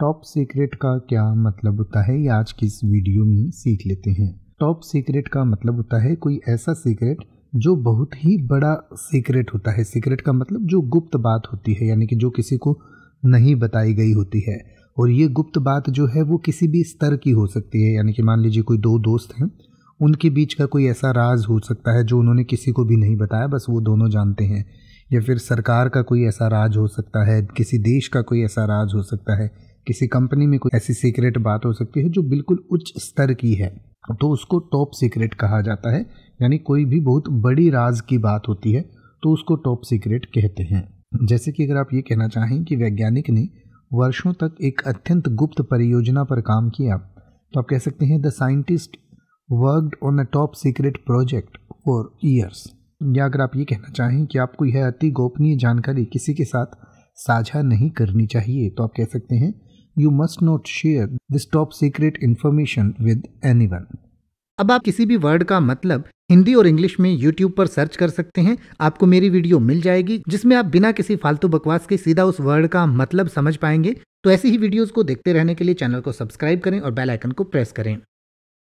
Top secret का क्या मतलब होता है? ये आज की इस वीडियो में सीख लेते हैं। टॉप सीक्रेट का मतलब होता है कोई ऐसा सीक्रेट जो बहुत ही बड़ा सीक्रेट होता है। सीक्रेट का मतलब जो गुप्त बात होती है, यानी कि जो किसी को नहीं बताई गई होती है। और ये गुप्त बात जो है, वो किसी भी स्तर की हो सकती है। यानी कि मान लीजिए कोई दो दोस्त हैं, उनके बीच का कोई ऐसा राज हो सकता है जो उन्होंने किसी को भी नहीं बताया, बस वो दोनों जानते हैं। या फिर सरकार का कोई ऐसा राज हो सकता है, किसी देश का कोई ऐसा राज हो सकता है। किसी कंपनी में कोई ऐसी सीक्रेट बात हो सकती है जो बिल्कुल उच्च स्तर की है तो उसको टॉप सीक्रेट कहा जाता है। यानी कोई भी बहुत बड़ी राज की बात होती है तो उसको टॉप सीक्रेट कहते हैं। जैसे कि अगर आप ये कहना चाहें कि वैज्ञानिक ने वर्षों तक एक अत्यंत गुप्त परियोजना पर काम किया तो आप कह सकते हैं, the scientist worked on a top secret project for years या अगर आप ये कहना चाहें कि आपको यह अति गोपनीय जानकारी किसी के साथ साझा नहीं करनी चाहिए तो आप कह सकते हैं you must not share this top secret information with any अब आप किसी भी वर्ड का मतलब हिंदी और इंग्लिश में यूट्यूब पर सर्च कर सकते हैं। आपको मेरी वीडियो मिल जाएगी, जिसमें आप बिना किसी फालतू बकवास के सीधा उस वर्ड का मतलब समझ पाएँगे। तो ऐसी ही वीडियोस को देखते रहने के लिए चैनल को सब्सक्राइब करें और बेल आइकन को प्रेस करें।